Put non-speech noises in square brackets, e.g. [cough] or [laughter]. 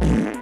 Pfft. [laughs]